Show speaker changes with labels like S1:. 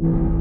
S1: you